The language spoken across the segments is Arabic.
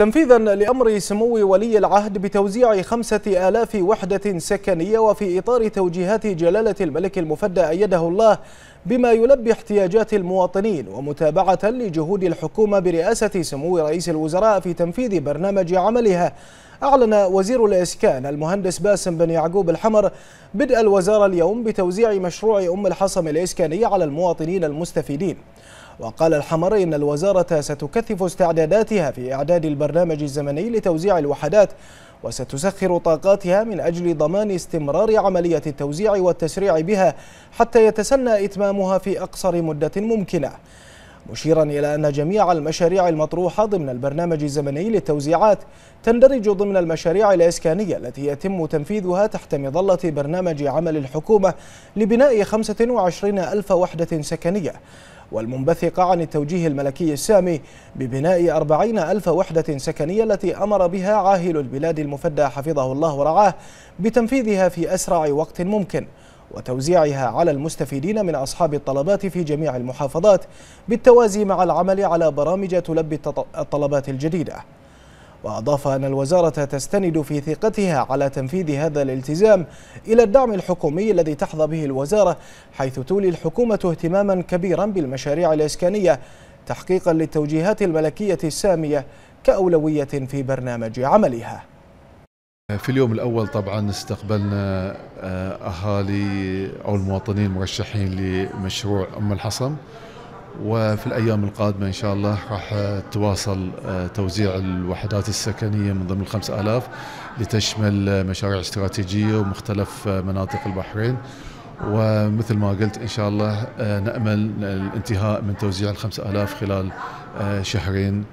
تنفيذا لأمر سمو ولي العهد بتوزيع خمسة آلاف وحدة سكنية وفي إطار توجيهات جلالة الملك المفدى أيده الله بما يلبي احتياجات المواطنين ومتابعة لجهود الحكومة برئاسة سمو رئيس الوزراء في تنفيذ برنامج عملها. أعلن وزير الإسكان المهندس باسم بن يعقوب الحمر بدء الوزارة اليوم بتوزيع مشروع أم الحصم الإسكاني على المواطنين المستفيدين. وقال الحمر إن الوزارة ستكثف استعداداتها في إعداد البرنامج الزمني لتوزيع الوحدات وستسخر طاقاتها من أجل ضمان استمرار عملية التوزيع والتسريع بها حتى يتسنى إتمامها في أقصر مدة ممكنة. مشيرا إلى أن جميع المشاريع المطروحة ضمن البرنامج الزمني للتوزيعات تندرج ضمن المشاريع الإسكانية التي يتم تنفيذها تحت مظلة برنامج عمل الحكومة لبناء 25 ألف وحدة سكنية والمنبثقة عن التوجيه الملكي السامي ببناء أربعين ألف وحدة سكنية التي أمر بها عاهل البلاد المفدى حفظه الله ورعاه بتنفيذها في أسرع وقت ممكن. وتوزيعها على المستفيدين من أصحاب الطلبات في جميع المحافظات بالتوازي مع العمل على برامج تلبي الطلبات الجديدة. وأضاف أن الوزارة تستند في ثقتها على تنفيذ هذا الالتزام إلى الدعم الحكومي الذي تحظى به الوزارة حيث تولي الحكومة اهتماما كبيرا بالمشاريع الإسكانية تحقيقا للتوجيهات الملكية السامية كأولوية في برنامج عملها. في اليوم الأول طبعا استقبلنا أهالي أو المواطنين المرشحين لمشروع أم الحصم وفي الأيام القادمة إن شاء الله راح تواصل توزيع الوحدات السكنية من ضمن الخمس آلاف لتشمل مشاريع استراتيجية ومختلف مناطق البحرين. ومثل ما قلت إن شاء الله نأمل الانتهاء من توزيع الخمس آلاف خلال شهرين.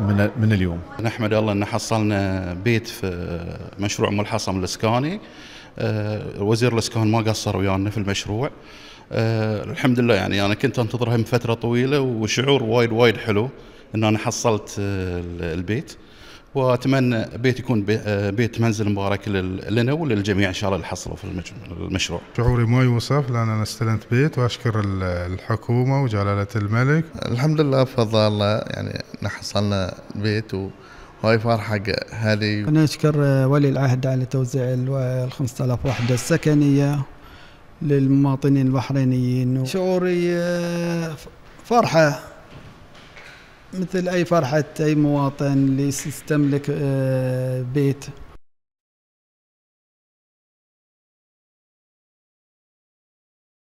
من من اليوم. نحمد الله إن حصلنا بيت في مشروع ام الحصم الاسكاني وزير الإسكان ما قصر ويانا في المشروع. أه الحمد لله يعني أنا كنت أنتظرها من فترة طويلة وشعور وايد وايد حلو إن أنا حصلت البيت. وأتمنى بيت يكون بيت منزل مبارك لنا وللجميع إن شاء الله اللي حصلوا في المشروع. شعوري ما يوصف لأن أنا استلمت بيت وأشكر الحكومة وجلالة الملك. الحمد لله بفضل الله يعني حصلنا بيت و وهاي فرحة حق هذه أنا أشكر ولي العهد على توزيع ال 5000 وحدة السكنية للمواطنين البحرينيين شعوري فرحة مثل أي فرحة أي مواطن اللي يستملك بيت.